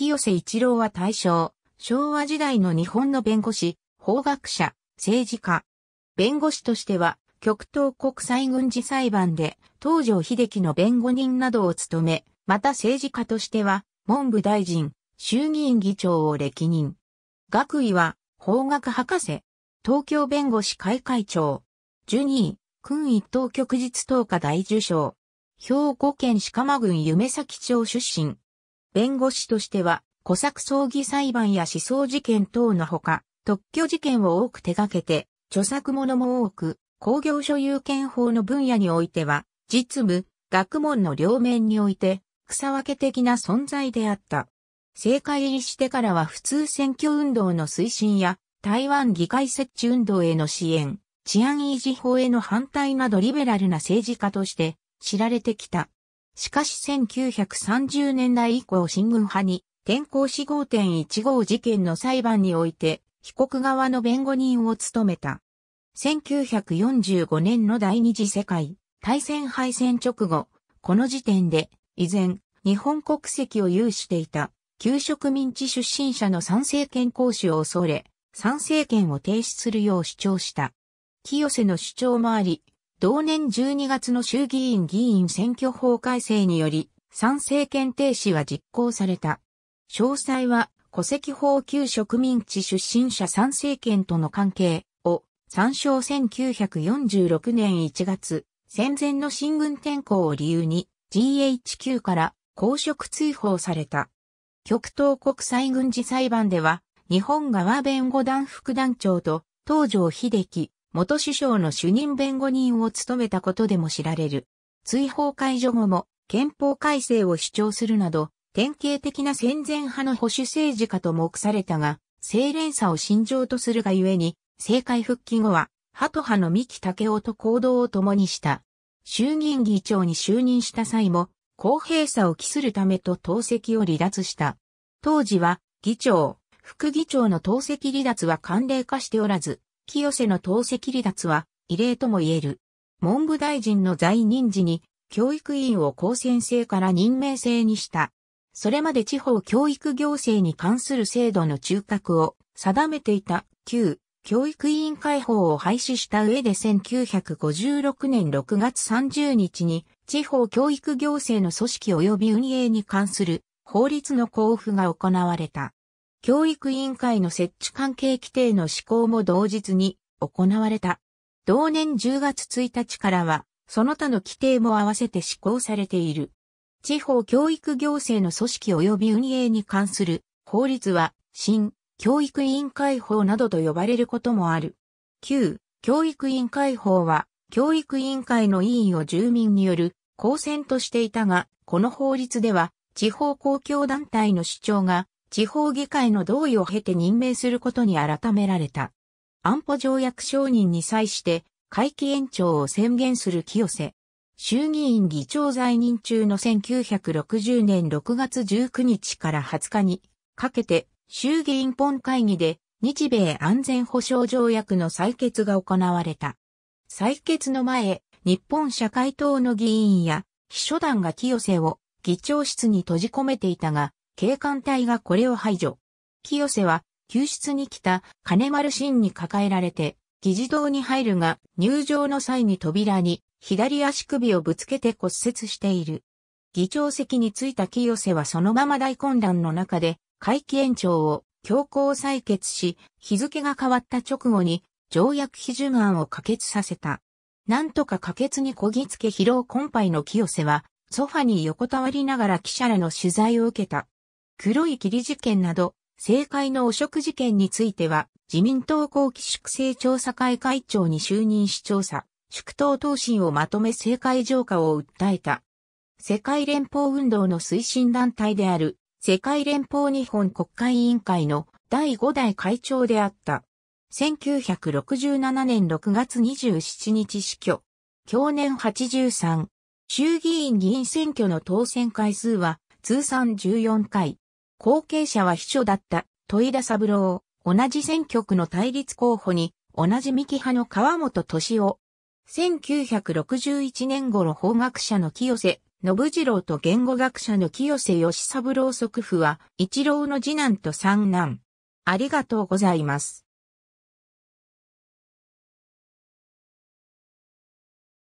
清瀬一郎は大正、昭和時代の日本の弁護士、法学者、政治家。弁護士としては、極東国際軍事裁判で、東条秀樹の弁護人などを務め、また政治家としては、文部大臣、衆議院議長を歴任。学位は、法学博士、東京弁護士会会長、ジュニー、君一等局日等科大受賞。兵庫県鹿間郡夢崎町出身。弁護士としては、古作葬儀裁判や思想事件等のほか、特許事件を多く手掛けて、著作物も多く、工業所有権法の分野においては、実務、学問の両面において、草分け的な存在であった。政界入りしてからは普通選挙運動の推進や、台湾議会設置運動への支援、治安維持法への反対などリベラルな政治家として知られてきた。しかし1930年代以降新軍派に転校死5.15事件の裁判において被告側の弁護人を務めた。1945年の第二次世界大戦敗戦直後、この時点で依然日本国籍を有していた旧植民地出身者の参政権行使を恐れ、参政権を停止するよう主張した。清瀬の主張もあり、同年12月の衆議院議員選挙法改正により、参政権停止は実行された。詳細は、戸籍法旧植民地出身者参政権との関係を参照1946年1月、戦前の新軍転校を理由に GHQ から公職追放された。極東国際軍事裁判では、日本側弁護団副団長と東条秀樹、元首相の主任弁護人を務めたことでも知られる。追放解除後も憲法改正を主張するなど、典型的な戦前派の保守政治家と目されたが、清廉さを信条とするがゆえに、政界復帰後は、ハト派の三木武夫と行動を共にした。衆議院議長に就任した際も、公平さを期するためと党籍を離脱した。当時は、議長、副議長の党籍離脱は慣例化しておらず、清瀬の党籍離脱は異例とも言える。文部大臣の在任時に教育委員を公選制から任命制にした。それまで地方教育行政に関する制度の中核を定めていた旧教育委員会法を廃止した上で1956年6月30日に地方教育行政の組織及び運営に関する法律の交付が行われた。教育委員会の設置関係規定の施行も同日に行われた。同年10月1日からは、その他の規定も合わせて施行されている。地方教育行政の組織及び運営に関する法律は、新教育委員会法などと呼ばれることもある。旧教育委員会法は、教育委員会の委員を住民による公選としていたが、この法律では、地方公共団体の主張が地方議会の同意を経て任命することに改められた。安保条約承認に際して会期延長を宣言する清瀬。衆議院議長在任中の1960年6月19日から20日にかけて衆議院本会議で日米安全保障条約の採決が行われた。採決の前、日本社会党の議員や秘書団が清瀬を議長室に閉じ込めていたが、警官隊がこれを排除。清瀬は救出に来た金丸信に抱えられて議事堂に入るが入場の際に扉に左足首をぶつけて骨折している。議長席に着いた清瀬はそのまま大混乱の中で会期延長を強行採決し、日付が変わった直後に条約批准案を可決させた。なんとか可決にこぎつけ疲労困憊の清瀬はソファに横たわりながら記者らの取材を受けた。黒い霧事件など、政界の汚職事件については、自民党後期粛清調査会会長に就任し調査、粛党答申をまとめ政界浄化を訴えた。世界連邦運動の推進団体である、世界連邦日本国会委員会の第5代会長であった。1967年6月27日死去。去年83。衆議院議員選挙の当選回数は通算14回。後継者は秘書だった戸井田三郎、同じ選挙区の対立候補に同じ三木派の川本敏夫。1961年頃法学者の清瀬信次郎と言語学者の清瀬義三郎祖父は、一郎の次男と三男。ありがとうございます。